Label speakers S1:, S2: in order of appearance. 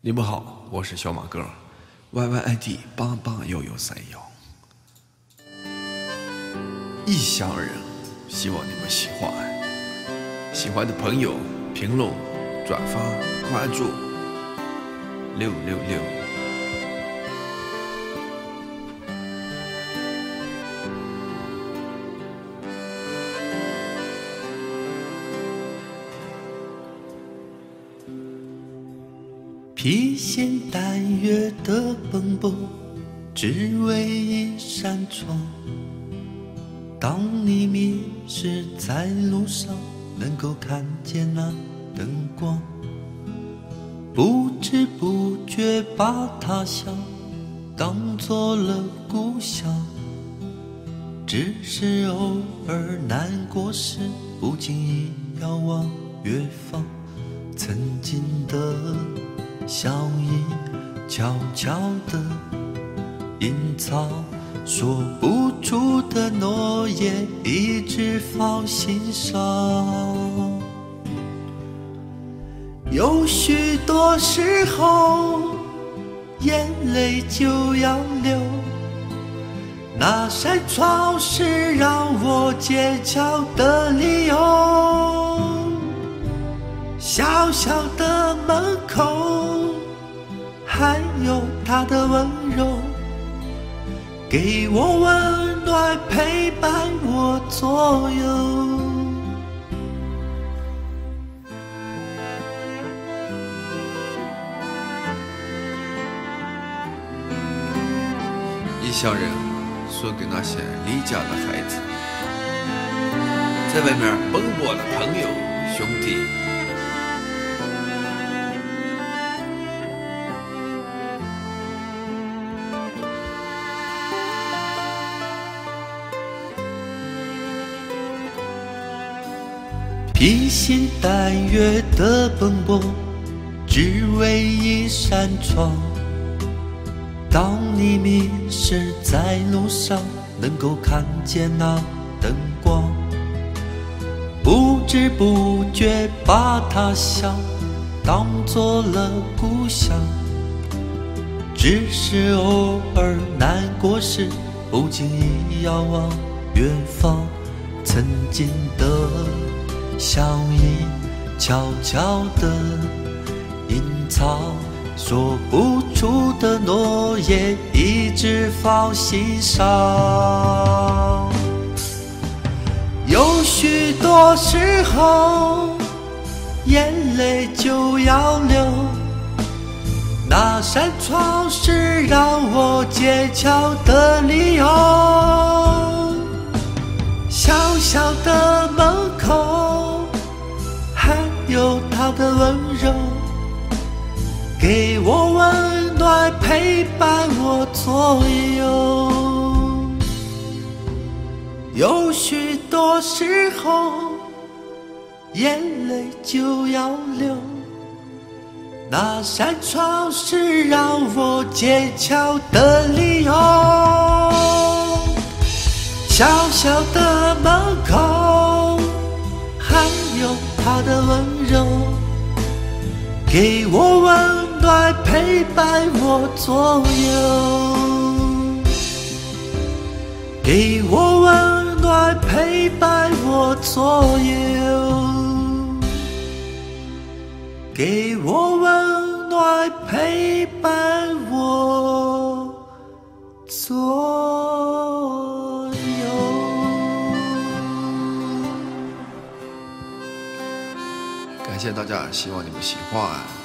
S1: 你们好，我是小马哥，YYID 八八幺幺三幺。异乡人，希望你们喜欢。喜欢的朋友评论、转发、关注，六六六。
S2: 披星戴月的奔波，只为一扇窗。当你迷失在路上，能够看见那灯光，不知不觉把他乡当做了故乡。只是偶尔难过时，不经意遥望远方，曾经的。笑意悄悄地隐藏，说不出的诺言一直放心上。有许多时候，眼泪就要流。那扇窗是让我坚强的理由。小小的门口。还有他的温柔，给我温暖，陪伴我左右。
S1: 异乡人，送给那些离家的孩子，在外面奔波的朋友兄弟。
S2: 披星戴月的奔波，只为一扇窗。当你迷失在路上，能够看见那灯光，不知不觉把他乡当做了故乡。只是偶尔难过时，不经意遥望远方，曾经的。笑意悄悄地隐藏，说不出的诺言一直放心上。有许多时候，眼泪就要流。那扇窗是让我坚强的理由。小小的有他的温柔，给我温暖，陪伴我左右。有许多时候，眼泪就要流。那扇窗是让我坚强的理由。小小的门口，他的温。柔，给我温暖，陪伴我左右。给我温暖，陪伴我左右。给我温暖，陪伴我左。
S1: 谢大家，希望你们喜欢。